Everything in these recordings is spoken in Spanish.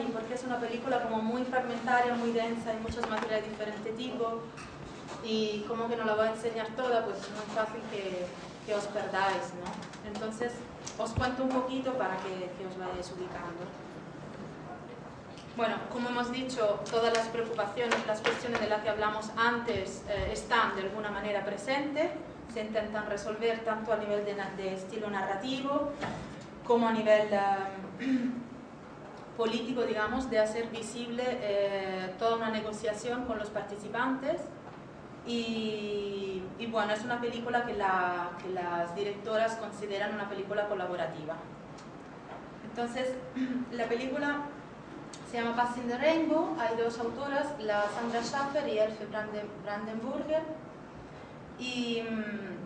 y porque es una película como muy fragmentaria, muy densa, hay muchos materiales de diferente tipo y como que no la voy a enseñar toda, pues es muy fácil que, que os perdáis, ¿no? Entonces, os cuento un poquito para que, que os vayáis ubicando. Bueno, como hemos dicho, todas las preocupaciones, las cuestiones de las que hablamos antes eh, están de alguna manera presentes, se intentan resolver tanto a nivel de, de estilo narrativo como a nivel eh, político, digamos, de hacer visible eh, toda una negociación con los participantes y, y, bueno, es una película que, la, que las directoras consideran una película colaborativa. Entonces, la película se llama Passing the Rainbow, hay dos autoras, la Sandra Schaffer y Elfe Branden, Brandenburger. Y mmm,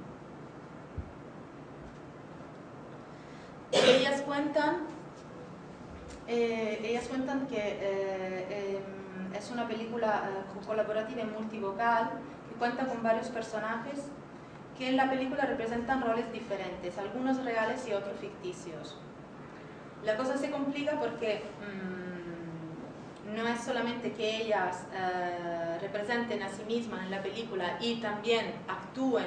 ellas cuentan, eh, ellas cuentan que eh, eh, es una película eh, colaborativa y multivocal que cuenta con varios personajes que en la película representan roles diferentes, algunos reales y otros ficticios. La cosa se complica porque mmm, no es solamente que ellas eh, representen a sí mismas en la película y también actúen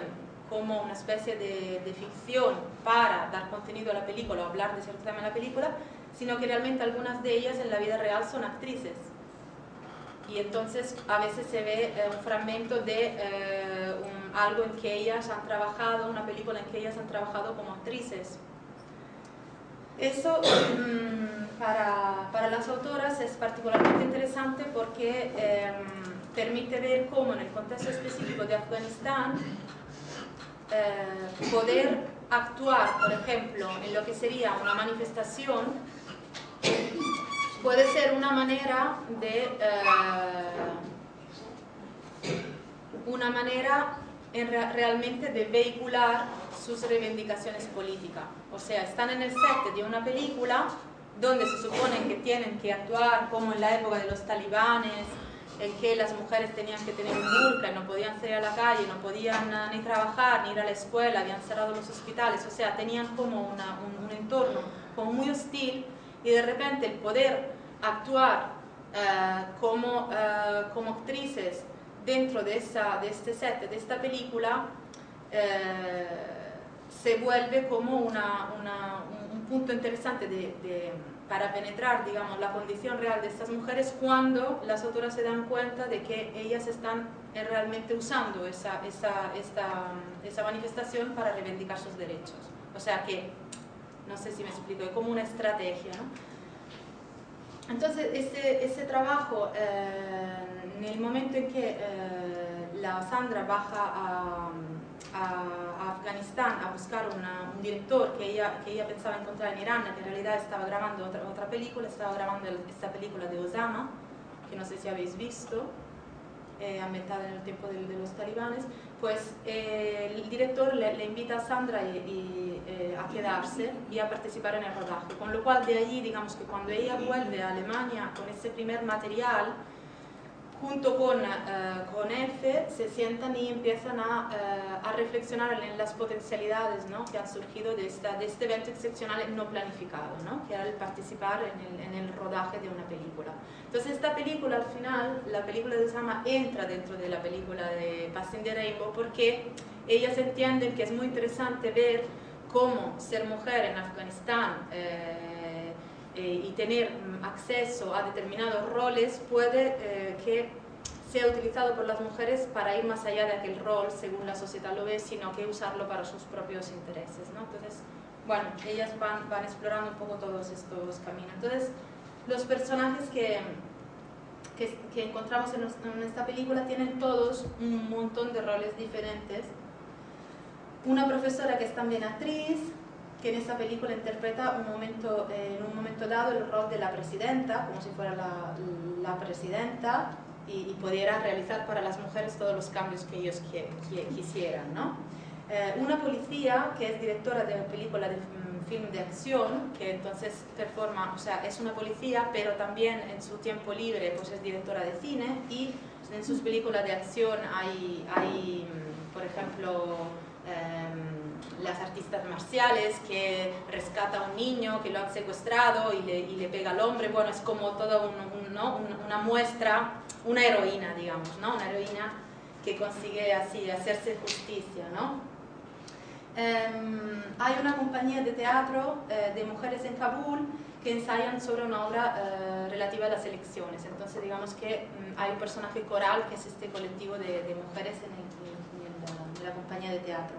como una especie de, de, ficción para dar contenido a la película o hablar de cierto tema en la película, sino que realmente algunas de ellas en la vida real son actrices. Y entonces a veces se ve eh, un fragmento de eh, algo en que ellas han trabajado, una película en que ellas han trabajado como actrices. Eso mmm, para, para, las autoras es particularmente interesante porque eh, permite ver cómo en el contexto específico de Afganistán eh, poder actuar, por ejemplo, en lo que sería una manifestación, puede ser una manera de eh, una manera en re realmente de vehicular sus reivindicaciones políticas. O sea, están en el set de una película donde se supone que tienen que actuar como en la época de los talibanes, en que las mujeres tenían que tener un burka, no podían salir a la calle, no podían uh, ni trabajar, ni ir a la escuela, habían cerrado los hospitales, o sea, tenían como una, un, un, entorno como muy hostil y de repente el poder actuar uh, como, uh, como actrices dentro de, esa, de este set, de esta película, se vuelve como una, una, un punto interesante de, de para penetrar, digamos, la condición real de estas mujeres cuando las autoras se dan cuenta de que ellas están realmente usando esa, esa, esta, esa manifestación para reivindicar sus derechos. O sea que, no sé si me explico, es como una estrategia, ¿no? Entonces, ese, ese trabajo, eh, en el momento en que eh, la Sandra baja a a, Afganistán a buscar una, un director que ella, que ella pensaba encontrar en Irán, que en realidad estaba grabando otra, otra película, estaba grabando esta película de Osama, que no sé si habéis visto, eh, ambientada en el tiempo de, de los talibanes, pues eh, el director le, invita a Sandra eh, a quedarse y a participar en el rodaje, con lo cual de allí, digamos que cuando ella vuelve a Alemania con ese primer material, junto con, uh, con Efe, se sientan y empiezan a, uh, a, reflexionar en las potencialidades ¿no? que han surgido de, esta, de este evento excepcional no planificado, ¿no? que era el participar en el, en el, rodaje de una película. Entonces esta película al final, la película de Osama entra dentro de la película de Passing the Rainbow porque ellas entienden que es muy interesante ver cómo ser mujer en Afganistán eh, eh, y tener mm, acceso a determinados roles puede eh, que sea utilizado por las mujeres para ir más allá de aquel rol según la sociedad lo ve, sino que usarlo para sus propios intereses. ¿no? Entonces, bueno, ellas van, van explorando un poco todos estos caminos. Entonces, los personajes que, que, que encontramos en, en esta película tienen todos un montón de roles diferentes. Una profesora que es también actriz, que en esta película interpreta un momento, eh, en un momento dado el rol de la presidenta, como si fuera la, la presidenta, y, y, pudiera realizar para las mujeres todos los cambios que ellos quisieran. ¿no? Eh, una policía que es directora de película de um, film de acción, que entonces performa, o sea, es una policía, pero también en su tiempo libre pues es directora de cine y en sus películas de acción hay, hay por ejemplo, em, las artistas marciales que rescata a un niño que lo han secuestrado y le, y le pega al hombre, bueno, es como toda un, ¿no? una muestra, una heroína, digamos, ¿no? una heroína que consigue así hacerse justicia. ¿no? Em, hay una compañía de teatro eh, de mujeres en Kabul que ensayan sobre una obra eh, relativa a las elecciones. Entonces digamos que mm, hay un personaje coral que es este colectivo de, de mujeres en, el, en, la, en, la, compañía de teatro.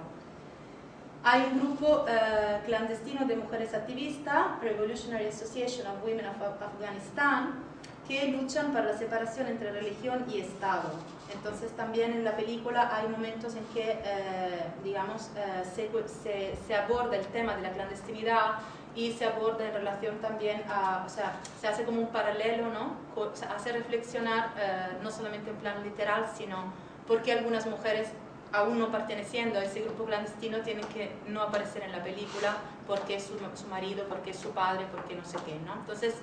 Hay un grupo eh, clandestino de mujeres activistas, Revolutionary Association of Women of Afghanistan, que luchan para la separación entre religión y Estado. Entonces también en la película hay momentos en que, eh, digamos, eh, se, se, se, aborda el tema de la clandestinidad y se aborda en relación también a, o sea, se hace como un paralelo, ¿no? Hace reflexionar no solamente en plan literal, sino por qué algunas mujeres aún no perteneciendo a ese grupo clandestino tienen que no aparecer en la película porque es su, marido, porque es su padre, porque no sé qué, ¿no? Entonces,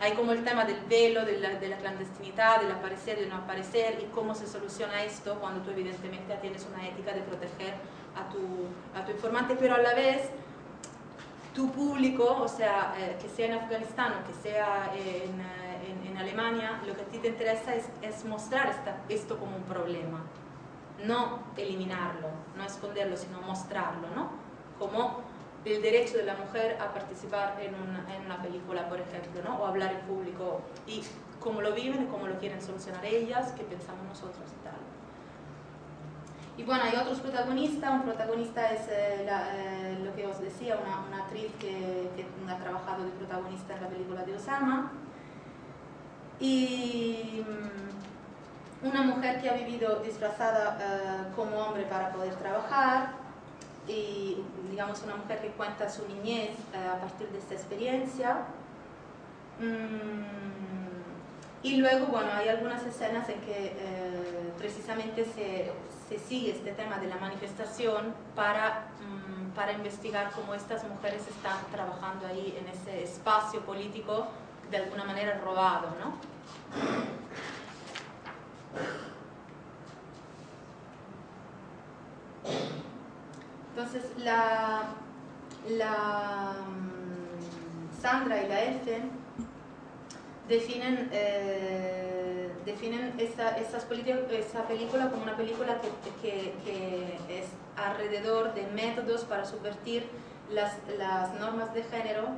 hay como el tema del velo, de la, de la clandestinidad, del aparecer, de no aparecer y cómo se soluciona esto cuando tú evidentemente tienes una ética de proteger a tu, informante, pero a la vez tu público, o sea, eh, que sea en Afganistán o que sea en, en, en, Alemania, lo que a ti te interesa es, mostrar esto como un problema, no eliminarlo, no esconderlo, sino mostrarlo, ¿no? Como el derecho de la mujer a participar en una, en una película, por ejemplo, ¿no? o hablar en público, y cómo lo viven y cómo lo quieren solucionar ellas, qué pensamos nosotros y tal. Y bueno, hay otros protagonistas, un protagonista es eh, la, eh, lo que os decía, una, una actriz que, que, ha trabajado de protagonista en la película de Osama, y mm, una mujer que ha vivido disfrazada eh, como hombre para poder trabajar, y digamos una mujer que cuenta su niñez eh, a partir de esta experiencia. Mm, y luego, bueno, hay algunas escenas en que eh, precisamente se, se, sigue este tema de la manifestación para, mm, para investigar cómo estas mujeres están trabajando ahí en ese espacio político de alguna manera robado, ¿no? Entonces, la, la mm, Sandra y la Elfe definen, eh, película como una película que, que, que, es alrededor de métodos para subvertir las, las normas de género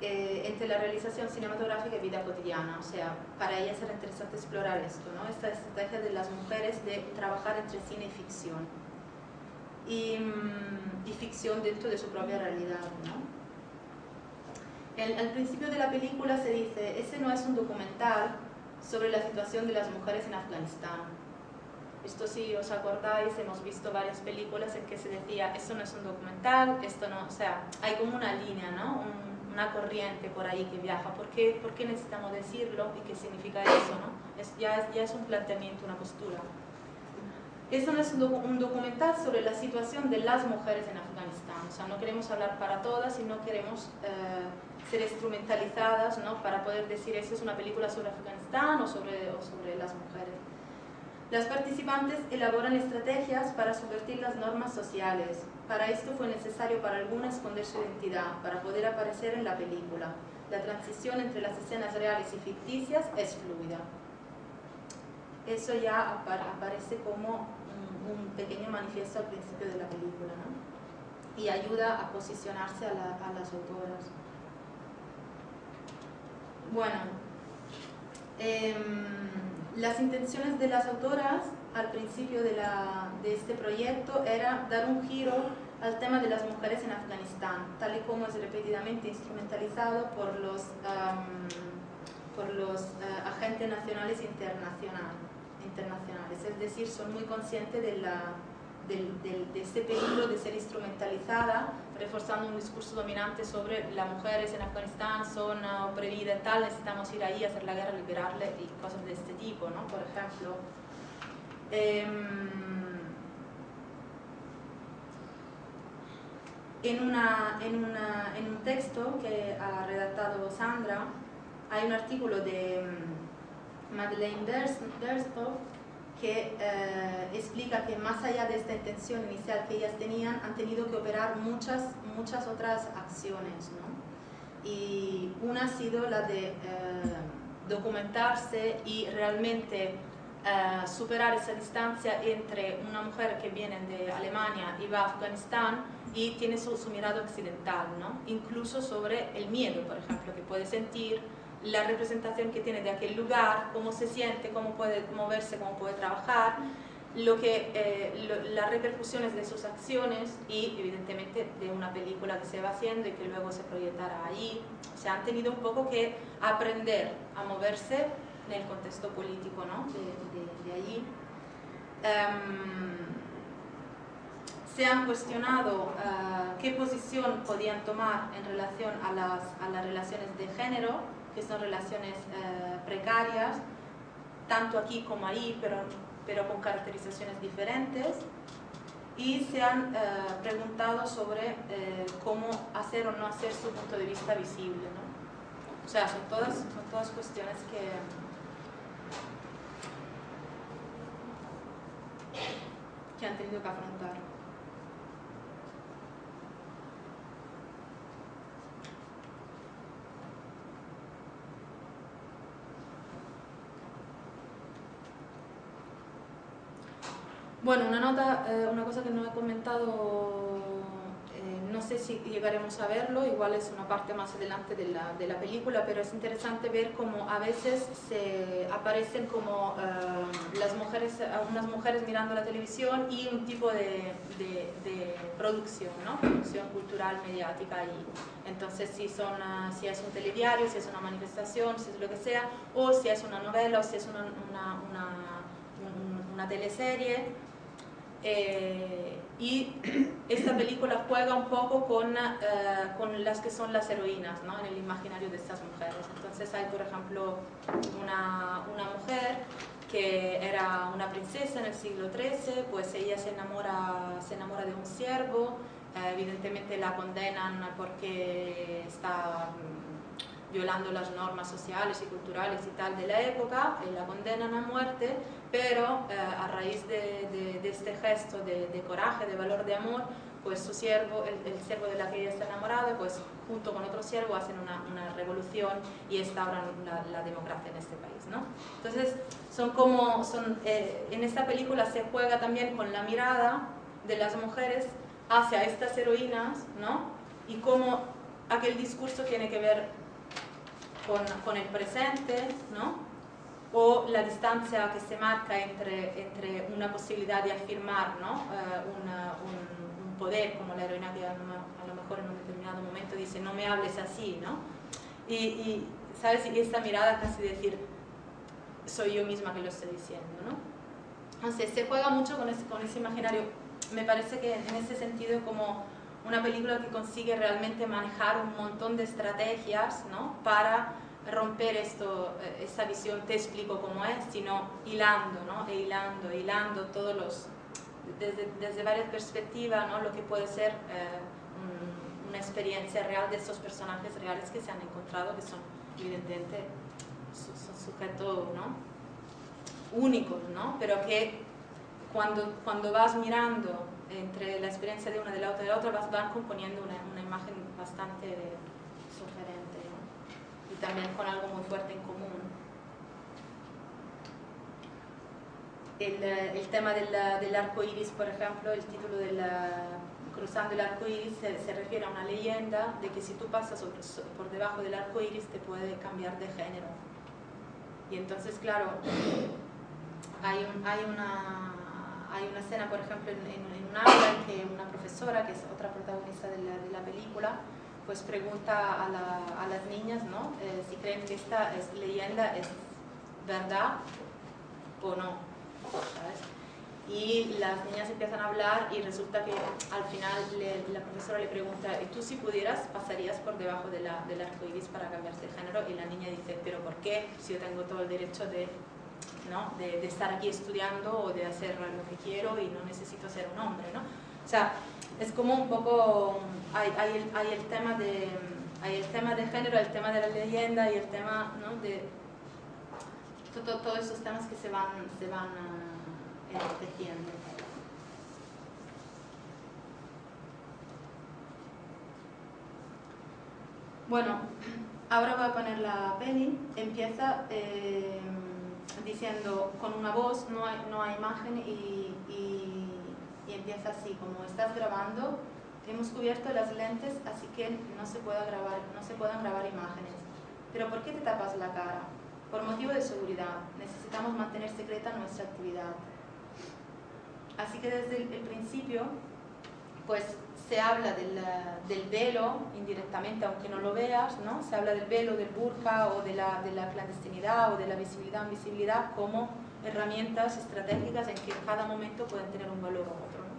eh, entre la realización cinematográfica y vida cotidiana. O sea, para ellas era interesante explorar esto, ¿no? esta estrategia de las mujeres de trabajar entre cine y ficción y, y ficción dentro de su propia realidad. ¿no? Al principio de la película se dice, ese no es un documental sobre la situación de las mujeres en Afganistán. Esto si os acordáis, hemos visto varias películas en que se decía, esto no es un documental, esto no, o sea, hay como una línea, ¿no? Un, una corriente por ahí que viaja. ¿Por qué, ¿Por qué necesitamos decirlo y qué significa eso? ¿no? Es, ya, ya es un planteamiento, una postura. Esto no es un documental sobre la situación de las mujeres en Afganistán, o sea, no queremos hablar para todas y no queremos eh, ser instrumentalizadas ¿no? para poder decir eso es una película sobre Afganistán o sobre, o sobre las mujeres. Las participantes elaboran estrategias para subvertir las normas sociales. Para esto fue necesario para algunas esconder su identidad, para poder aparecer en la película. La transición entre las escenas reales y ficticias es fluida eso ya aparece como un, pequeño manifiesto al principio de la película, ¿no? Y ayuda a posicionarse a, la, a las autoras. Bueno, eh, las intenciones de las autoras al principio de, la, de, este proyecto era dar un giro al tema de las mujeres en Afganistán, tal y como es repetidamente instrumentalizado por los, um, por los uh, agentes nacionales e internacionales internacionales, es decir, son muy conscientes de, este peligro de ser instrumentalizada, reforzando un discurso dominante sobre las mujeres en Afganistán son uh, oprimidas tal, necesitamos ir ahí a hacer la guerra, liberarle y cosas de este tipo, ¿no? Por ejemplo. Eh, en, en, un texto que ha redactado Sandra, hay un artículo de Madeleine Derstov, que eh, explica que más allá de esta intención inicial que ellas tenían, han tenido que operar muchas, muchas otras acciones. ¿no? Y una ha sido la de eh, documentarse y realmente eh, superar esa distancia entre una mujer que viene de Alemania y va a Afganistán y tiene su, su mirada occidental, ¿no? incluso sobre el miedo, por ejemplo, que puede sentir, la representación que tiene de aquel lugar, cómo se siente, cómo puede moverse, cómo puede trabajar, lo que, eh, las repercusiones de sus acciones y evidentemente de una película que se va haciendo y que luego se proyectará ahí. O sea, han tenido un poco que aprender a moverse en el contexto político ¿no? de, de, allí. Em, se han cuestionado uh, qué posición podían tomar en relación a las, a las relaciones de género, que son relaciones uh, precarias, tanto aquí como ahí, pero pero con caracterizaciones diferentes y se han uh, preguntado sobre uh, cómo hacer o no hacer su punto de vista visible. ¿no? O sea, son todas, son todas cuestiones que, que han tenido que afrontar. Bueno, una nota, eh, una cosa que no he comentado, eh, no sé si llegaremos a verlo, igual es una parte más adelante de la, de la película, pero es interesante ver cómo a veces se aparecen como eh, las mujeres, unas mujeres mirando la televisión y un tipo de, de, producción, ¿no? producción cultural, mediática ahí. Entonces, si, son, si es un telediario, si es una manifestación, si es lo que sea, o si es una novela, o si es una, una, una, una teleserie, eh, y esta película juega un poco con, eh, con, las que son las heroínas ¿no? en el imaginario de estas mujeres. Entonces hay, por ejemplo, una, una mujer que era una princesa en el siglo XIII, pues ella se enamora, se enamora de un siervo, eh, evidentemente la condenan porque está violando las normas sociales y culturales y tal de la época, y la condenan a muerte, pero eh, a raíz de, de, este gesto de, de, coraje, de valor, de amor, pues su siervo, el, el, siervo de la que ella está enamorada, pues junto con otro siervo hacen una, una revolución y instauran la, la, democracia en este país, ¿no? Entonces, son como, son, eh, en esta película se juega también con la mirada de las mujeres hacia estas heroínas, ¿no? Y cómo aquel discurso tiene que ver con, con, el presente, ¿no? o la distancia que se marca entre, entre una posibilidad de afirmar ¿no? uh, una, un, un, poder, como la heroína que a lo mejor en un determinado momento dice, no me hables así, ¿no? Y, y ¿sabes? Y esta mirada casi decir, soy yo misma que lo estoy diciendo, ¿no? Entonces, se juega mucho con ese, con ese imaginario. Me parece que en ese sentido como una película que consigue realmente manejar un montón de estrategias ¿no? para romper esto, eh, esa visión te explico cómo es, sino hilando, ¿no? e hilando, e hilando todos los, desde, desde varias perspectivas, ¿no? lo que puede ser eh, un, una experiencia real de estos personajes reales que se han encontrado, que son evidentemente son sujetos ¿no? únicos, ¿no? pero que cuando, cuando vas mirando entre la experiencia de una de la otra y de la otra, van componiendo una, una imagen bastante sugerente ¿no? y también con algo muy fuerte en común. El, eh, el tema del, del, arco iris, por ejemplo, el título de la, Cruzando el arco iris se, se, refiere a una leyenda de que si tú pasas sobre, por debajo del arco iris te puede cambiar de género. Y entonces, claro, hay, un, hay una hay una escena, por ejemplo, en, en, en, un aula en que una profesora, que es otra protagonista de la, de la película, pues pregunta a, la, a las niñas ¿no? Eh, si creen que esta es, leyenda es verdad o no. ¿sabes? Y las niñas empiezan a hablar y resulta que al final le, la profesora le pregunta, ¿y tú si pudieras pasarías por debajo de la, del arco iris para cambiarse de género? Y la niña dice, ¿pero por qué? Si yo tengo todo el derecho de ¿no? de, de, estar aquí estudiando o de hacer lo que quiero y no necesito ser un hombre, ¿no? O sea, es como un poco, hay, hay, el, hay, el, tema de, hay el tema de género, el tema de la leyenda y el tema ¿no? de todos todo esos temas que se van, se van ah, eh, tejiendo. Bueno, ahora voy a poner la peli. Empieza... Eh, diciendo con una voz, no hay, no hay imagen y, y, y empieza así, como estás grabando, hemos cubierto las lentes, así que no se, pueda grabar, no se puedan grabar imágenes. Pero ¿por qué te tapas la cara? Por motivo de seguridad. Necesitamos mantener secreta nuestra actividad. Así que desde el, el principio, pues se habla del, del, velo indirectamente, aunque no lo veas, ¿no? se habla del velo, del burka o de la, de la clandestinidad o de la visibilidad, invisibilidad como herramientas estratégicas en que en cada momento pueden tener un valor u otro. ¿no?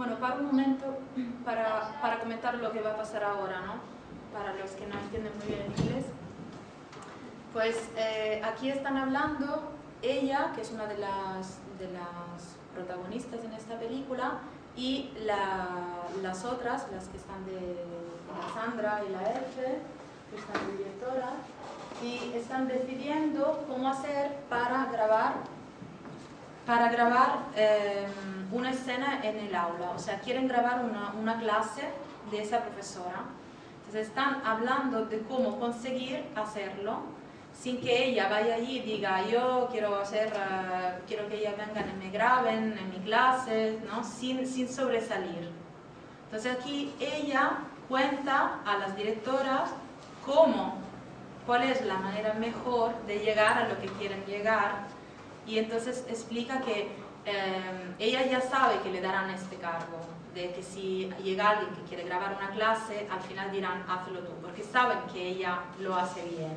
Bueno, para un momento, para, para comentar lo que va a pasar ahora, ¿no? Para los que no entienden muy bien el inglés. Pues eh, aquí están hablando ella, que es una de las, de las protagonistas en esta película, y las otras, las que están de la Sandra y la F, que están de directora, y están decidiendo cómo hacer para grabar para grabar em, una escena en el aula, o sea, quieren grabar una, una clase de esa profesora. Entonces están hablando de cómo conseguir hacerlo sin que ella vaya allí y diga yo quiero hacer, eh, quiero que ella vengan y me graben en mi clase, ¿no? sin, sin sobresalir. Entonces aquí ella cuenta a las directoras cómo, cuál es la manera mejor de llegar a lo que quieren llegar y entonces explica que eh, ella ya sabe que le darán este cargo, de que si llega alguien que quiere grabar una clase, al final dirán hazlo tú, porque saben que ella lo hace bien.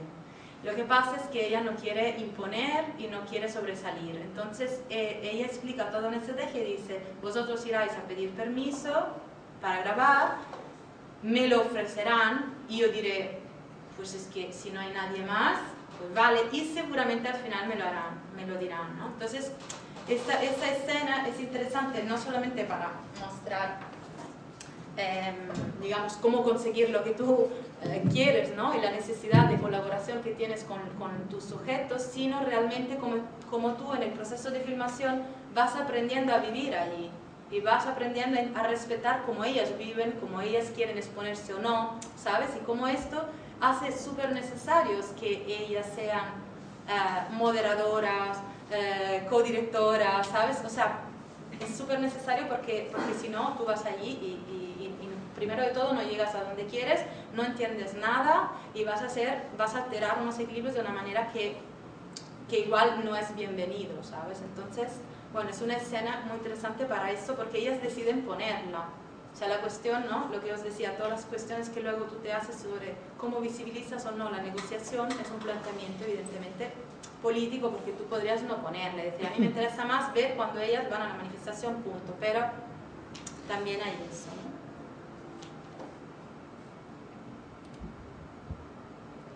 Lo que pasa es que ella no quiere imponer y no quiere sobresalir. Entonces eh, ella explica todo en ese eje y dice, vosotros iráis a pedir permiso para grabar, me lo ofrecerán y yo diré, pues es que si no hay nadie más, pues vale, y seguramente al final me lo harán, me lo dirán. ¿no? Entonces esta, escena es interesante no solamente para mostrar Em, digamos, cómo conseguir lo que tú eh, quieres, ¿no? Y la necesidad de colaboración que tienes con, con tus sujetos, sino realmente como, como, tú en el proceso de filmación vas aprendiendo a vivir allí y vas aprendiendo a respetar cómo ellas viven, cómo ellas quieren exponerse o no, ¿sabes? Y cómo esto hace súper necesarios que ellas sean uh, moderadoras, uh, codirectoras, ¿sabes? O sea, es súper necesario porque, porque si no, tú vas allí y, y primero de todo no llegas a donde quieres, no entiendes nada y vas a, hacer, vas a alterar unos equilibrios de una manera que, que igual no es bienvenido, ¿sabes? Entonces, bueno, es una escena muy interesante para eso porque ellas deciden ponerla. O sea, la cuestión, ¿no? Lo que os decía, todas las cuestiones que luego tú te haces sobre cómo visibilizas o no la negociación es un planteamiento evidentemente político porque tú podrías no ponerle, decir, a mí me interesa más ver cuando ellas van a la manifestación, punto, pero también hay eso.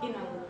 y no hay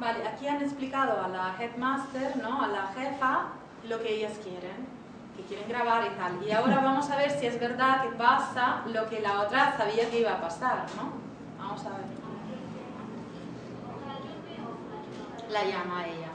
Vale, aquí han explicado a la headmaster, ¿no? a la jefa, lo que ellas quieren, que quieren grabar y tal. Y ahora vamos a ver si es verdad que pasa lo que la otra sabía que iba a pasar, ¿no? Vamos a ver. La llama a ella.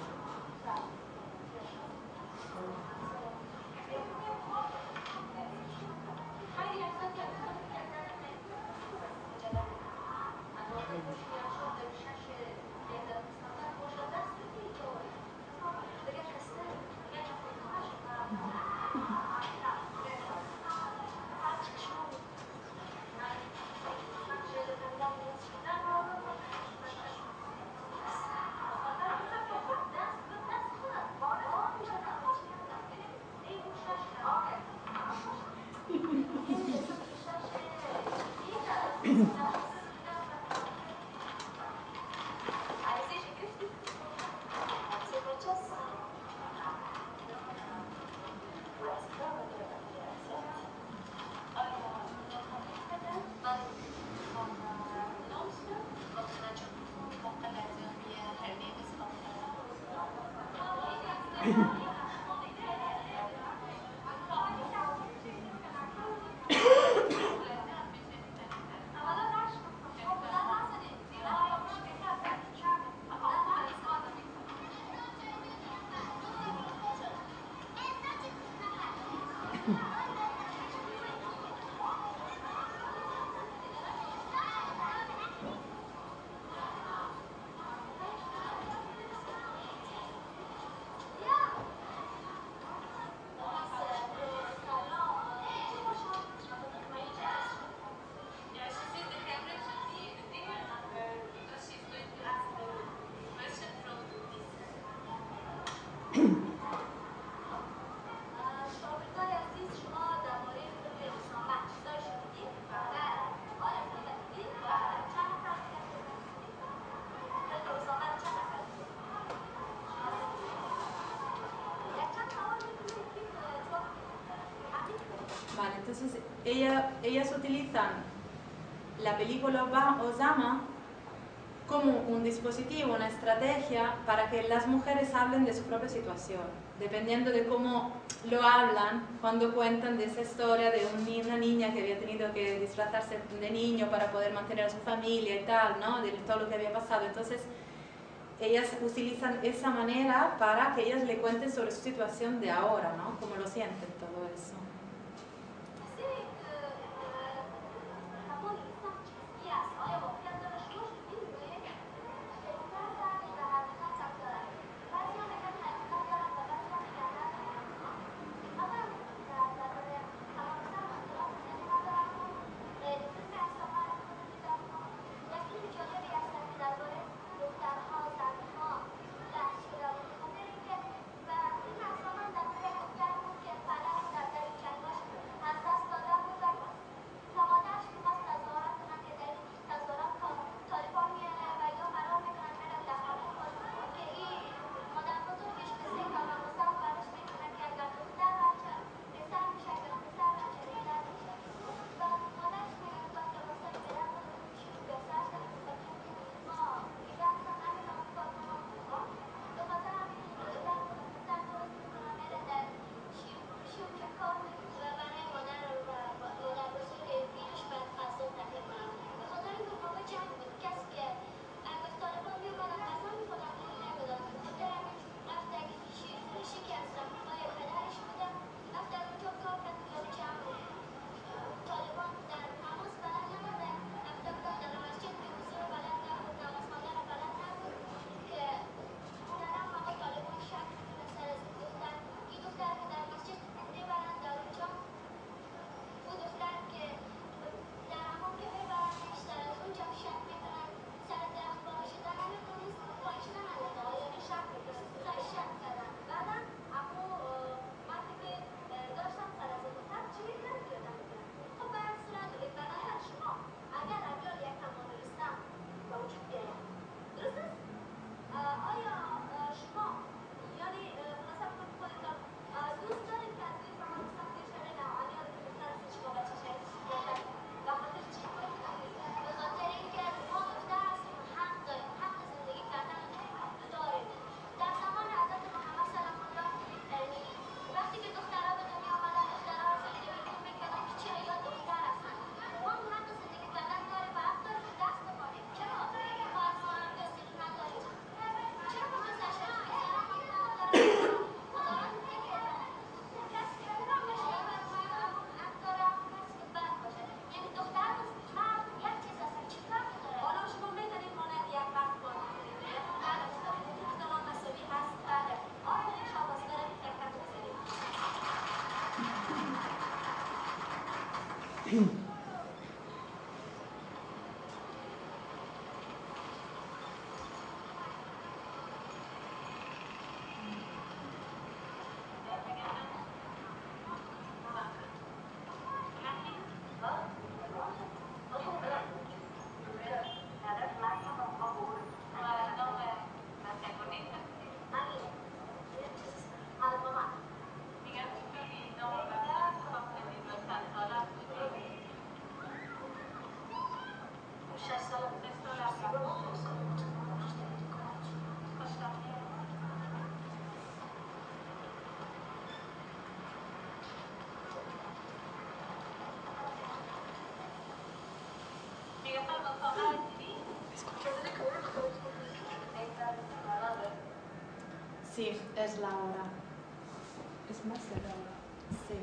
Entonces ella, ellas utilizan la película Osama como un dispositivo, una estrategia para que las mujeres hablen de su propia situación, dependiendo de cómo lo hablan cuando cuentan de esa historia de una niña que había tenido que disfrazarse de niño para poder mantener a su familia y tal, ¿no? de todo lo que había pasado. Entonces, ellas utilizan esa manera para que ellas le cuenten sobre su situación de ahora, ¿no? Cómo lo sienten todo eso. Sí, es la hora. Es más de. Sí.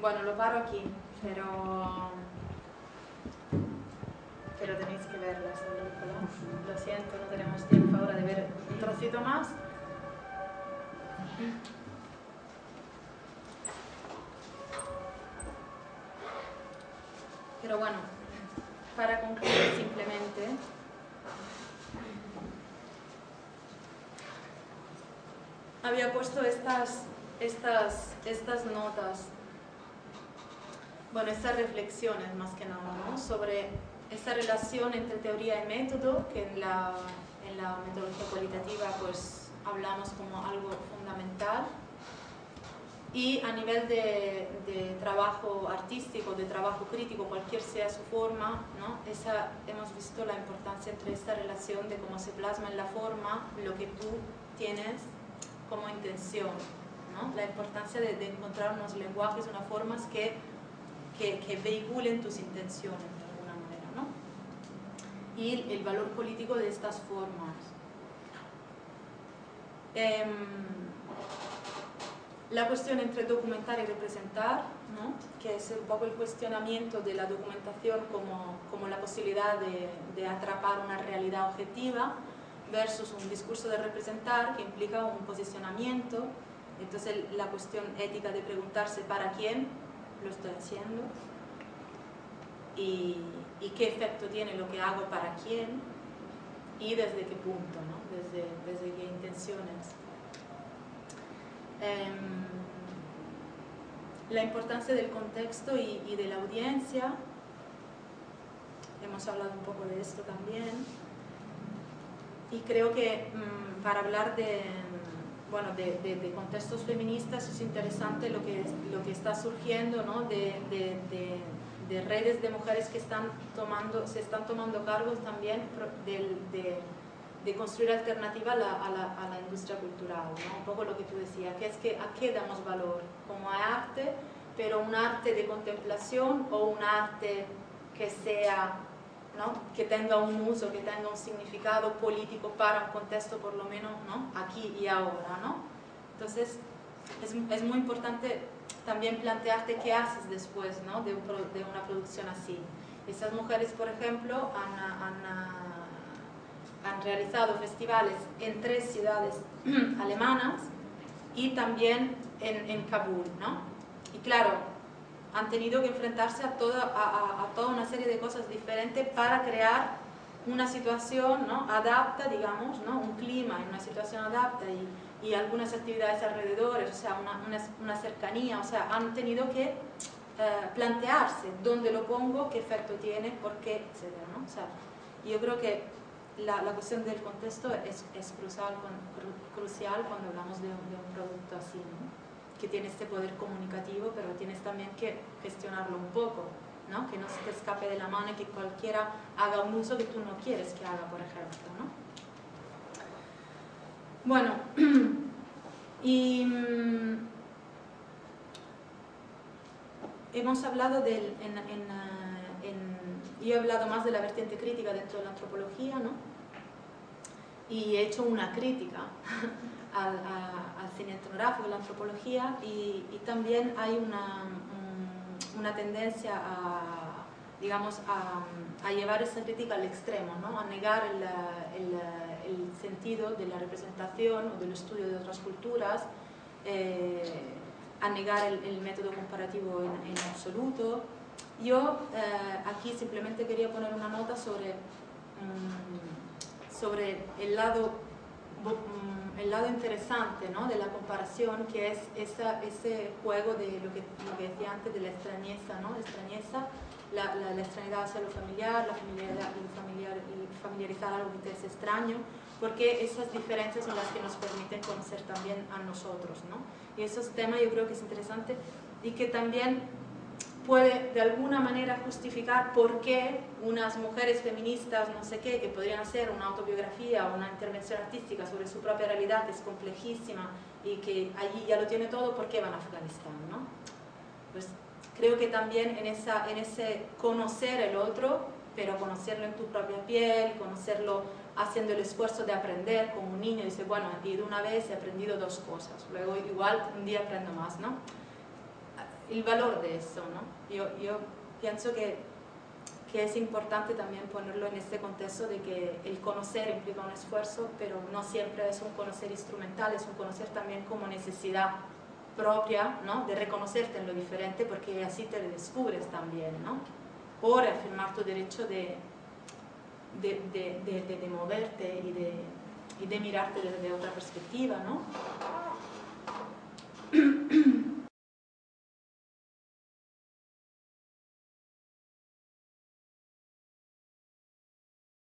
Bueno, lo paro aquí, pero... Pero tenéis que verla película. Lo siento, no tenemos tiempo ahora de ver un trocito más. Pero bueno, para concluir simplemente, había puesto estas, estas, estas notas, bueno, estas reflexiones más que nada, ¿no? sobre esta relación entre teoría y método, que en la, en la metodología cualitativa pues hablamos como algo fundamental, y a nivel de, de, trabajo artístico, de trabajo crítico, cualquier sea su forma, ¿no? Esa, hemos visto la importancia entre esta relación de cómo se plasma en la forma lo que tú tienes como intención, ¿no? la importancia de, de, encontrar unos lenguajes, unas formas que, que, que, vehiculen tus intenciones de alguna manera. ¿no? Y el, el valor político de estas formas. Eh, la cuestión entre documentar y representar, ¿no? que es un poco el cuestionamiento de la documentación como, como la posibilidad de, de, atrapar una realidad objetiva versus un discurso de representar que implica un posicionamiento. Entonces la cuestión ética de preguntarse para quién lo estoy haciendo y, qué efecto tiene lo que hago para quién y desde qué punto, ¿no? desde, qué intenciones. Eh, la importancia del contexto y, de la audiencia, hemos hablado un poco de esto también, y creo que mmm, para hablar de, bueno, de, de, de, contextos feministas es interesante lo que, lo que está surgiendo ¿no? de, de, redes de mujeres que están tomando, se están tomando cargos también de construir alternativa a la, a la, a la industria cultural, ¿no? un poco lo que tú decías, que es que a qué damos valor, como a arte, pero un arte de contemplación o un arte que sea, ¿no? que tenga un uso, que tenga un significado político para un contexto por lo menos ¿no? aquí y ahora. ¿no? Entonces, es, muy importante también plantearte qué haces después ¿no? de, un, de una producción así. Esas mujeres, por ejemplo, han realizado festivales en tres ciudades alemanas y también en, en Kabul, ¿no? Y claro, han tenido que enfrentarse a toda, a, a, toda una serie de cosas diferentes para crear una situación, ¿no? Adapta, digamos, ¿no? Un clima en una situación adapta y, y algunas actividades alrededor, o sea, una, una, una, cercanía, o sea, han tenido que eh, plantearse dónde lo pongo, qué efecto tiene, por qué, etc. ¿no? O sea, yo creo que la, la, cuestión del contexto es, es crucial, cru, crucial, cuando hablamos de, de un producto así, ¿no? Que tiene este poder comunicativo, pero tienes también que gestionarlo un poco, ¿no? que no se te escape de la mano y que cualquiera haga un uso que tú no quieres que haga, por ejemplo. ¿no? Bueno, y mmm, hemos hablado del, en, en, yo he hablado más de la vertiente crítica dentro de la antropología, ¿no? Y he hecho una crítica al, a, al, cine etnográfico, la antropología, y, y también hay una, una, tendencia a, digamos, a, a, llevar esa crítica al extremo, ¿no? A negar el, el, el, sentido de la representación o del estudio de otras culturas, eh, a negar el, método comparativo en, en absoluto, yo eh, aquí simplemente quería poner una nota sobre, um, sobre el, lado, um, el lado interesante ¿no? de la comparación, que es esa, ese juego de lo que, lo que decía antes de la extrañeza, ¿no? extrañeza, la, la, la extrañedad hacia lo familiar, la familiaridad, familiar, familiarizar algo que te es extraño, porque esas diferencias son las que nos permiten conocer también a nosotros. ¿no? Y esos temas yo creo que es interesante y que también puede de alguna manera justificar por qué unas mujeres feministas, no sé qué, que podrían hacer una autobiografía o una intervención artística sobre su propia realidad, es complejísima y que allí ya lo tiene todo, ¿por qué van a Afganistán? ¿no? Pues creo que también en, esa, en ese conocer el otro pero conocerlo en tu propia piel, conocerlo haciendo el esfuerzo de aprender como un niño, dice, bueno, he ido una vez he aprendido dos cosas, luego igual un día aprendo más, ¿no? El valor de eso, ¿no? Yo, yo pienso que, que es importante también ponerlo en este contexto de que el conocer implica un esfuerzo, pero no siempre es un conocer instrumental, es un conocer también como necesidad propia, ¿no? De reconocerte en lo diferente porque así te descubres también, ¿no? Por afirmar tu derecho de, de, de, de moverte y de, y de mirarte desde otra perspectiva, ¿no?